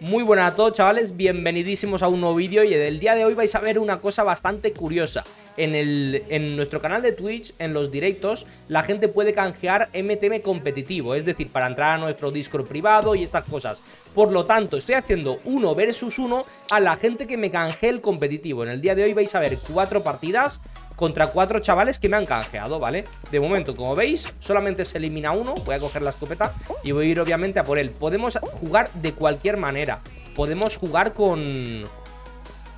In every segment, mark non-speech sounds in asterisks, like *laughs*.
Muy buenas a todos chavales, bienvenidísimos a un nuevo vídeo y el día de hoy vais a ver una cosa bastante curiosa en, el, en nuestro canal de Twitch, en los directos, la gente puede canjear MTM competitivo, es decir, para entrar a nuestro Discord privado y estas cosas. Por lo tanto, estoy haciendo uno versus uno a la gente que me canjee el competitivo. En el día de hoy vais a ver cuatro partidas contra cuatro chavales que me han canjeado, ¿vale? De momento, como veis, solamente se elimina uno Voy a coger la escopeta y voy a ir obviamente a por él. Podemos jugar de cualquier manera. Podemos jugar con...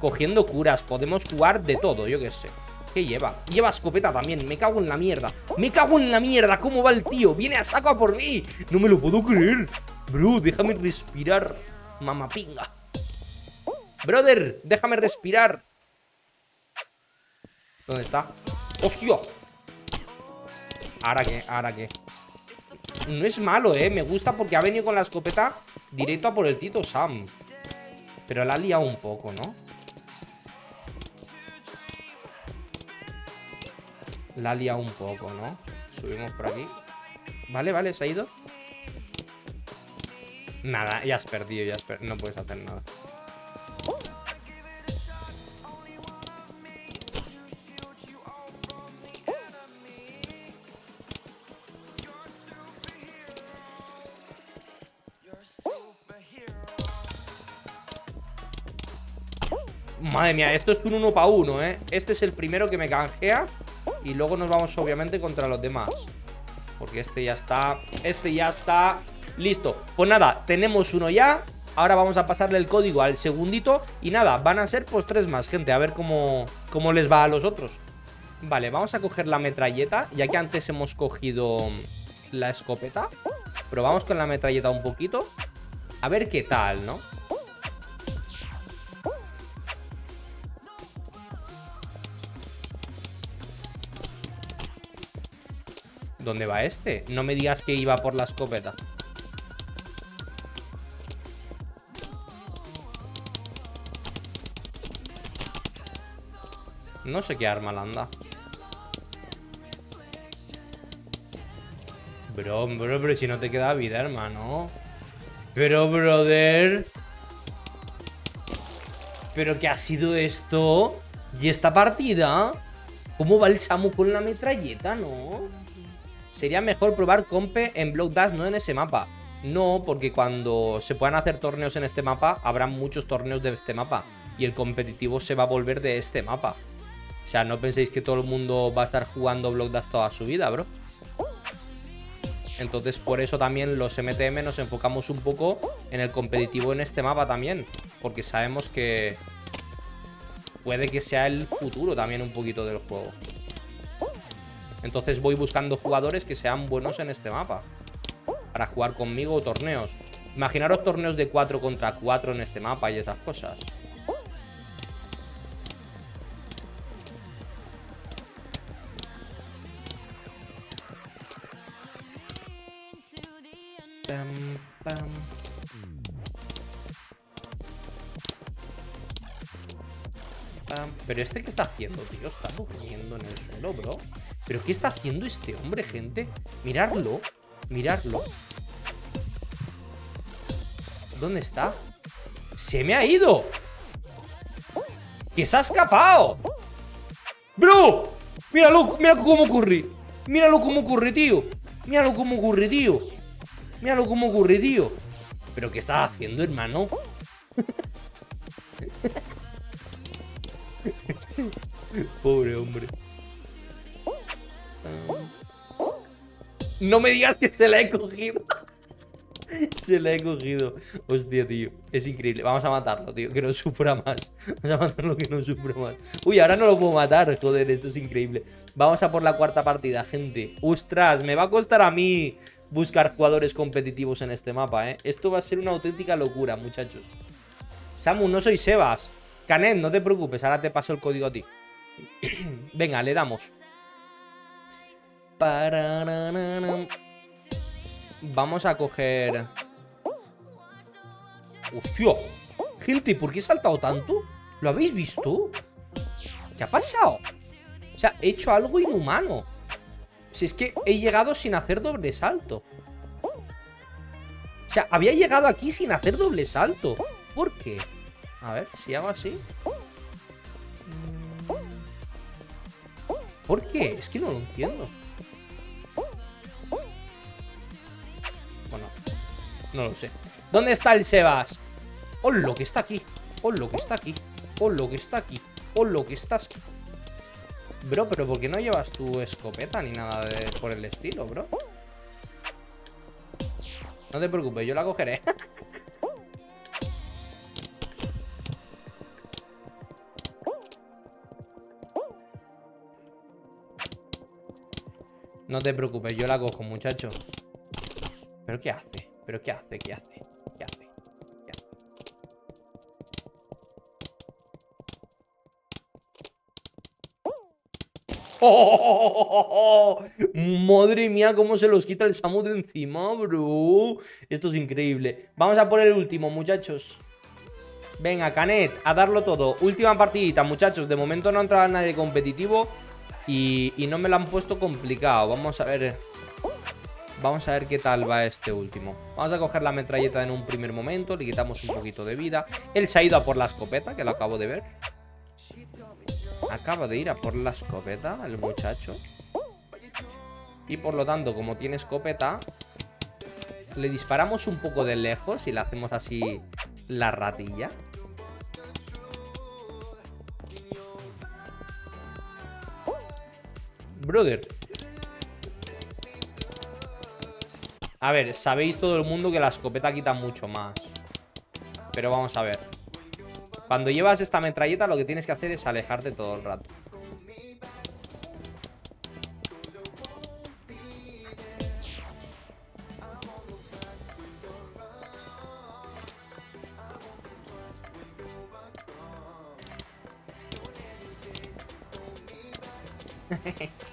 Cogiendo curas, podemos jugar de todo, yo qué sé. ¿Qué lleva? Lleva escopeta también, me cago en la mierda. Me cago en la mierda, ¿cómo va el tío? Viene a saco a por mí No me lo puedo creer. Bro, déjame respirar Mamapinga. Brother, déjame respirar ¿Dónde está? ¡Hostia! ¿Ahora qué? ¿Ahora qué? No es malo, ¿eh? Me gusta porque ha venido con la escopeta directo a por el Tito Sam. Pero la ha liado un poco, ¿no? La ha liado un poco, ¿no? Subimos por aquí. Vale, vale, se ha ido. Nada, ya has perdido, ya has perdido. No puedes hacer nada. Madre mía, esto es un uno para uno, ¿eh? Este es el primero que me canjea Y luego nos vamos obviamente contra los demás. Porque este ya está Este ya está Listo, pues nada, tenemos uno ya. Ahora vamos a pasarle el código al segundito Y nada, van a ser pues tres más, gente A ver cómo, cómo les va a los otros. Vale, vamos a coger la metralleta Ya que antes hemos cogido la escopeta Probamos con la metralleta un poquito. A ver qué tal, ¿no? ¿Dónde va este? No me digas que iba por la escopeta. No sé qué arma la anda. Bro, bro, pero si no te queda vida, hermano. Pero, brother. ¿Pero qué ha sido esto? ¿Y esta partida? ¿Cómo va el Samu con la metralleta, no? Sería mejor probar compe en Block Dash, no en ese mapa. No, porque cuando se puedan hacer torneos en este mapa, habrá muchos torneos de este mapa. Y el competitivo se va a volver de este mapa. O sea, no penséis que todo el mundo va a estar jugando Block Dash toda su vida, bro. Entonces, por eso también los MTM nos enfocamos un poco en el competitivo en este mapa también. Porque sabemos que puede que sea el futuro también un poquito del juego. Entonces voy buscando jugadores que sean buenos en este mapa. Para jugar conmigo o torneos. Imaginaros torneos de 4 contra 4 en este mapa y esas cosas. Pero este qué está haciendo, tío, está durmiendo en el suelo, bro ¿Pero qué está haciendo este hombre, gente? Miradlo, miradlo ¿Dónde está? ¡Se me ha ido! ¡Que se ha escapado! ¡Bro! Míralo, míralo cómo ocurre Míralo cómo ocurre, tío Míralo cómo ocurre, tío Míralo cómo ocurre, tío ¿Pero qué está haciendo, hermano? *laughs* Pobre hombre. No me digas que se la he cogido. *laughs* se la he cogido. Hostia, tío. Es increíble. Vamos a matarlo, tío. Que no sufra más. Vamos a matarlo que no sufra más. Uy, ahora no lo puedo matar. Joder, esto es increíble. Vamos a por la cuarta partida, gente. ¡Ostras! Me va a costar a mí buscar jugadores competitivos en este mapa, ¿eh? Esto va a ser una auténtica locura, muchachos. Samu, no soy Sebas. Canet, no te preocupes. Ahora te paso el código a ti. *clears throat* Venga, le damos. Vamos a coger... ¡Hostia! Gente, ¿por qué he saltado tanto? ¿Lo habéis visto? ¿Qué ha pasado? O sea, he hecho algo inhumano. Si es que he llegado sin hacer doble salto. O sea, había llegado aquí sin hacer doble salto. ¿Por qué? A ver, si hago así. ¿Por qué? Es que no lo entiendo. No lo sé. ¿Dónde está el Sebas? ¡Oh, lo que está aquí! ¡Oh, lo que está aquí! ¡Oh, lo que está aquí! ¡Oh, lo que estás! Bro, pero ¿por qué no llevas tu escopeta ni nada por el estilo, bro? No te preocupes, yo la cogeré. *laughs* No te preocupes, yo la cojo, muchacho. ¿Pero qué hace? ¿Pero qué hace? ¿Qué hace? ¿Qué hace? ¿Qué hace? ¡Oh! Madre mía, cómo se los quita el Samu de encima, bro. Esto es increíble. Vamos a por el último, muchachos. Venga, Canet, a darlo todo. Última partidita, muchachos. De momento no ha entrado nadie competitivo. Y, no me lo han puesto complicado. Vamos a ver... Vamos a ver qué tal va este último. Vamos a coger la metralleta en un primer momento. Le quitamos un poquito de vida. Él se ha ido a por la escopeta, que lo acabo de ver. Acaba de ir a por la escopeta el muchacho. Y por lo tanto, como tiene escopeta, le disparamos un poco de lejos y le hacemos así la ratilla. Brother. A ver, sabéis todo el mundo que la escopeta quita mucho más. Pero vamos a ver. Cuando llevas esta metralleta lo que tienes que hacer es alejarte todo el rato. *laughs*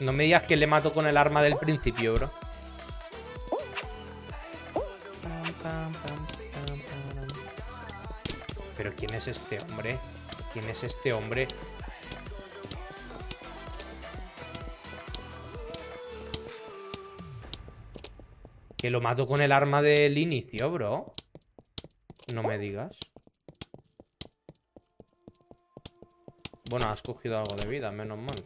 No me digas que le mato con el arma del principio, bro. Pero ¿quién es este hombre? ¿Quién es este hombre? Que lo mato con el arma del inicio, bro. No me digas. Bueno, has cogido algo de vida, menos mal.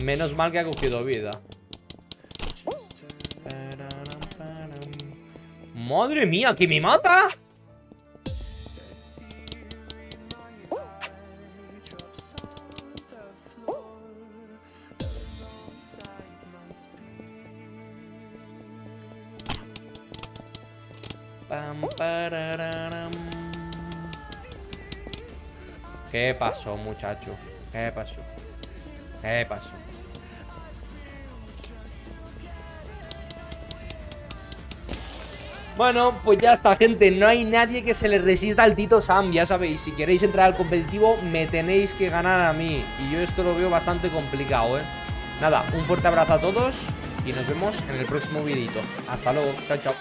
Menos mal que ha cogido vida. ¡Madre mía! ¿Que me mata? ¿Qué pasó, muchacho? ¿Qué pasó? ¿Qué pasó? Bueno, pues ya está, gente. No hay nadie que se le resista al Tito Sam, ya sabéis. Si queréis entrar al competitivo, me tenéis que ganar a mí. Y yo esto lo veo bastante complicado, ¿eh? Nada, un fuerte abrazo a todos y nos vemos en el próximo videito. Hasta luego, chao, chao.